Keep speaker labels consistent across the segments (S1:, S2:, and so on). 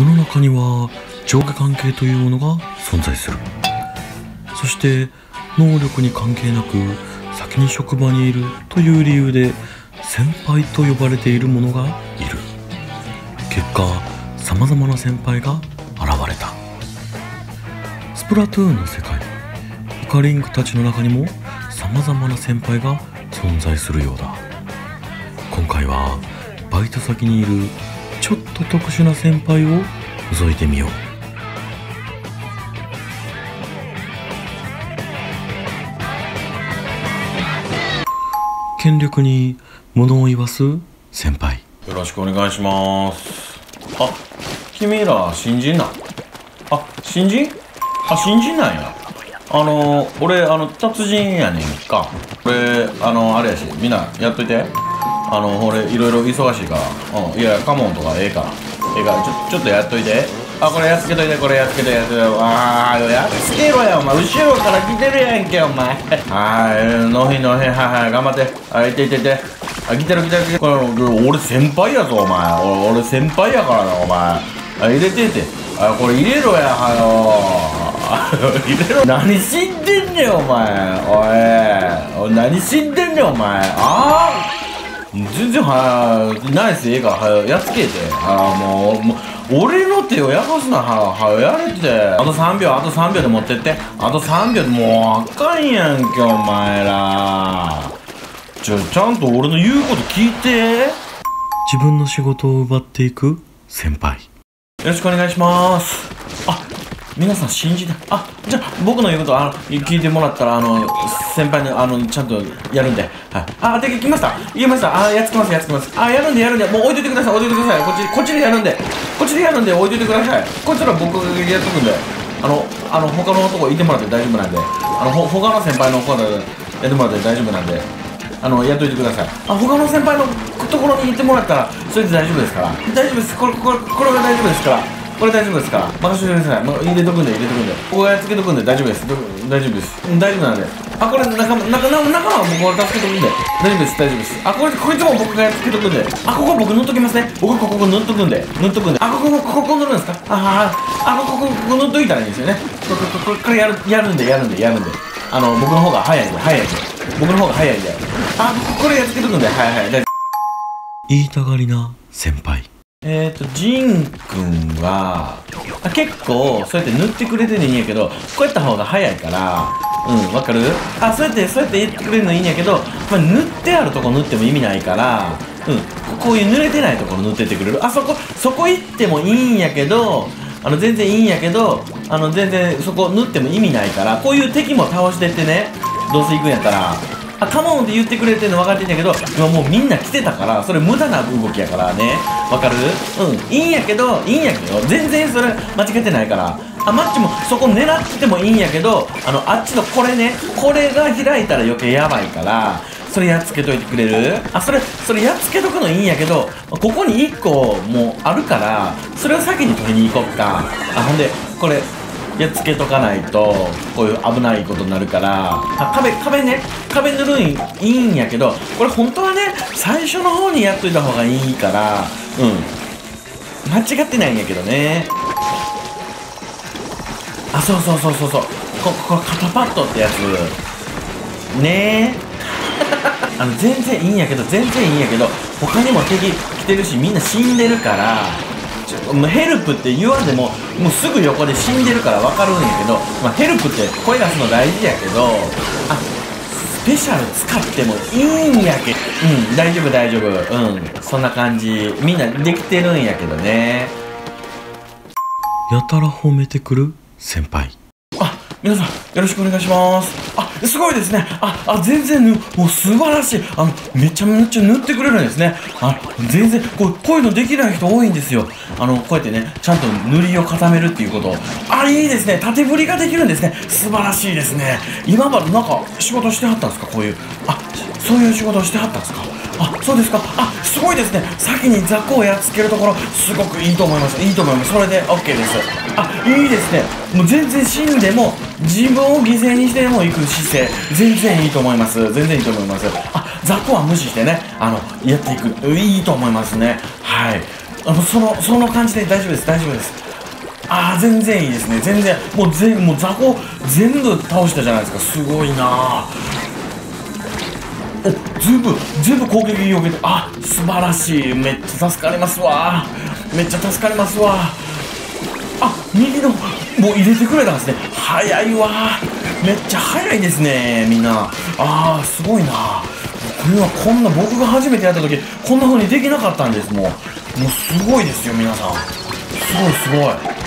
S1: 世の中には上下関係というものが存在する。そして能力に関係なく先に職場にいるという理由で先輩と呼ばれている者がいる。結果さまざまな先輩が現れた。スプラトゥーンの世界イカリングたちの中にもさまざまな先輩が存在するようだ。今回はバイト先にいるちょっと特殊な先輩を覗いてみよう。権力に物を言わす？先輩。
S2: よろしくお願いします。あ君ら新人なあ新人？あ新人なんや。あの俺あの達人やねんか。俺あのあれやしみんなやっといて。あの俺いろいろ忙しいから。うん。いやカモンとかええから。ええからちょちょっとやっといて。あこれやっつけといてこれやっつけてやっつけて。ああや。っつけろやお前。後ろから来てるやんけお前。はい。のひのひはいはい。頑張って。あいていていて。あ来てる来てる来てる。これ俺先輩やぞお前。俺俺先輩やからなお前。あ入れていて。あこれ入れろやはよ 入れろ。何死んでんねんお前。おい。何死んでんねんお前。ああ全然はやナイスええからはよやっつけて。ああもうもう俺の手をやかすなははよやれて。あと3秒あと3秒で持ってって。あと3秒でもうあかんやんけお前ら。ちょちゃんと俺の言うこと聞いて。
S1: 自分の仕事を奪っていく先輩。
S2: よろしくお願いします。あ皆さん信じてあじゃあ僕の言うことあの聞いてもらったらあの先輩にあのちゃんとやるんで、はい、あできました。言いました。あやっつけますやっつけます。あやるんでやるんで。もう置いといてください。置いといてください。こっちこっちでやるんで。こっちでやるんで置いといてください。こっちら僕がやっとくんで。あのあの他のとこいてもらって大丈夫なんで。あのほ他の先輩の方でやってもらって大丈夫なんで。あのやっといてください。あ他の先輩のところに行ってもらったらそれで大丈夫ですから。大丈夫です。これこれこれが大丈夫ですから。これ大丈夫ですか？ら任せてください。もう入れとくんで入れとくんで。ここやっつけとくんで大丈夫です。大丈夫です。大丈夫なんで。あこれ仲間仲仲間は僕が助けとくんで。大丈夫です大丈夫です。あこれこいつも僕がやっつけとくんで。あここ僕塗っときますね。僕ここ塗っとくんで。塗っとくんで。あここここ塗るんですか？あああここここ塗っといたらいいんですよね。こここここれやるやるんでやるんでやるんで。あの僕の方が早いんで早いんで。僕の方が早いんで。あこれやっつけとくんで。はいはい大丈夫。
S1: 言いたがりな先輩。
S2: えっ、ー、と、ジンくんは、結構、そうやって塗ってくれてるんやけど、こうやった方が早いから、うん、わかる？あ、そうやって、そうやって言ってくれるのいいんやけど、まあ、塗ってあるとこ塗っても意味ないから、うん、こういう濡れてないところ塗ってってくれる？あそこ、そこ行ってもいいんやけど、あの、全然いいんやけど、あの、全然そこ塗っても意味ないから、こういう敵も倒してってね、どうせ行くんやったら、あ、カモンって言ってくれてるの分かってんだけど、今もうみんな来てたから、それ無駄な動きやからね。わかる？うん。いいんやけど、いいんやけど、全然それ間違ってないから。あ、マッチもそこ狙っててもいいんやけど、あの、あっちのこれね、これが開いたら余計やばいから、それやっつけといてくれる？あ、それ、それやっつけとくのいいんやけど、ここに1個もうあるから、それを先に取りに行こっか。あ、ほんで、これ、やっつけとかないとこういう危ないことになるから。壁壁ね。壁塗るんいいんやけどこれ本当はね最初の方にやっといた方がいいからうん。間違ってないんやけどね。あそうそうそうそうそう。ここれ肩パッドってやつ。ね。え あの全然いいんやけど全然いいんやけど他にも敵来てるしみんな死んでるから。ちょもうヘルプって言わんでももうすぐ横で死んでるから分かるんやけど、まあ、ヘルプって声出すの大事やけどあスペシャル使ってもいいんやけうん大丈夫大丈夫。うんそんな感じ。みんなできてるんやけどね。
S1: やたら褒めてくる先輩。
S2: 皆さんよろしくお願いします。あすごいですね。ああ全然ぬもう素晴らしい。あのめちゃめちゃ塗ってくれるんですね。あ全然こうこういうのできない人多いんですよ。あのこうやってねちゃんと塗りを固めるっていうこと。あいいですね。縦振りができるんですね。素晴らしいですね。今までなんか仕事してはったんですか？こういう。あそういう仕事してはったんですか？あそうですか。あすごいですね。先に雑魚をやっつけるところすごくいいと思います。いいと思います。それで OK です。あいいですね。もう全然死んでも自分を犠牲にしても行く姿勢全然いいと思います。全然いいと思います。あ雑魚は無視してねあのやっていく。いいと思いますね。はい。あのそのその感じで大丈夫です。大丈夫です。ああ全然いいですね。全然もう全もう雑魚全部倒したじゃないですか。すごいな全部全部攻撃避けてあ素晴らしい。めっちゃ助かりますわ。めっちゃ助かりますわ。あ右のもう入れてくれたんですね。早いわ。めっちゃ早いですねみんな。ああすごいな。これはこんな僕が初めてやった時こんな風にできなかったんですもう。もうすごいですよ皆さん。すごいすごい。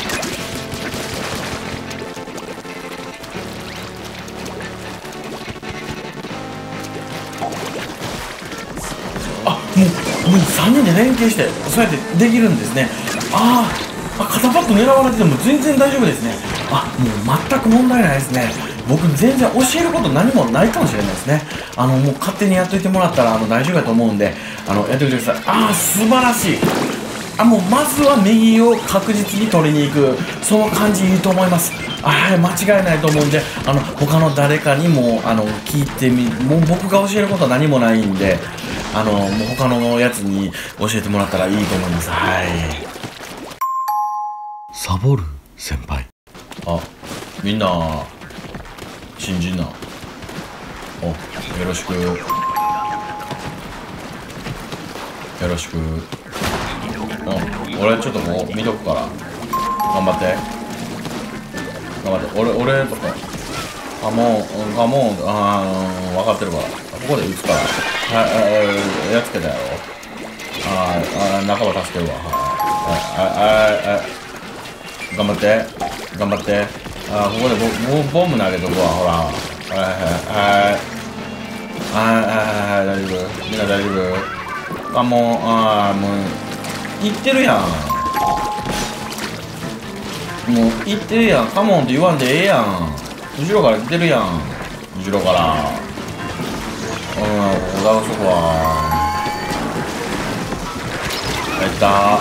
S2: あもうもう3人で連携してそうやってできるんですね。ああ肩パッド狙われてても全然大丈夫ですね。あもう全く問題ないですね。僕全然教えること何もないかもしれないですね。あのもう勝手にやっといてもらったらあの大丈夫だと思うんであのやってみてください。ああ素晴らしい。あもうまずは右を確実に取りに行く。その感じいいと思います。はい間違いないと思うんであの他の誰かにもあの聞いてみもう僕が教えることは何もないんであのもう他のやつに教えてもらったらいいと思います。はい。
S1: サボる先輩。
S2: あみんな新人な。およろしく。よろしくうん。俺ちょっともう見とくから。頑張って。頑張って。俺俺とか。あもううんあもうあー分かってるわここで打つから。はいはいやっつけたやろ。あーあー仲間助けるわ。はい。はいはいはい。頑張って。頑張って。あーここでボボボム投げとくわ。ほら。はいはいはい。はいはいはい大丈夫。みんな大丈夫？あもうあーもう行ってるやん。もう行ってるやん。カモンって言わんでええやん。後ろから来てるやん。後ろから。うんここ倒しとくわやった。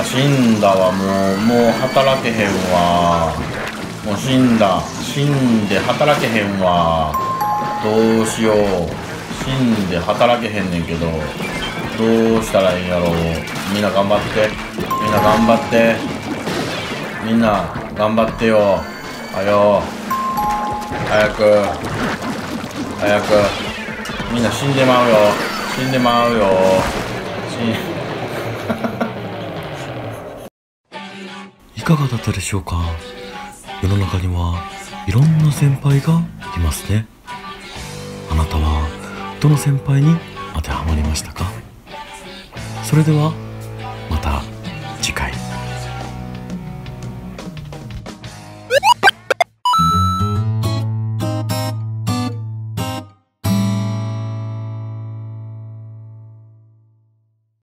S2: あ死んだわ。もうもう働けへんわ。もう死んだ。死んで働けへんわ。どうしよう。死んで働けへんねんけど。どうしたらいいんやろう。みんな頑張って。みんな頑張って。みんな頑張ってよ。はよ。早く。早く。みんな死んでまうよ。死んでまうよ。死ん
S1: いかがだったでしょうか？世の中にはいろんな先輩がいますね。あなたはどの先輩に当てはまりましたか？それではまた。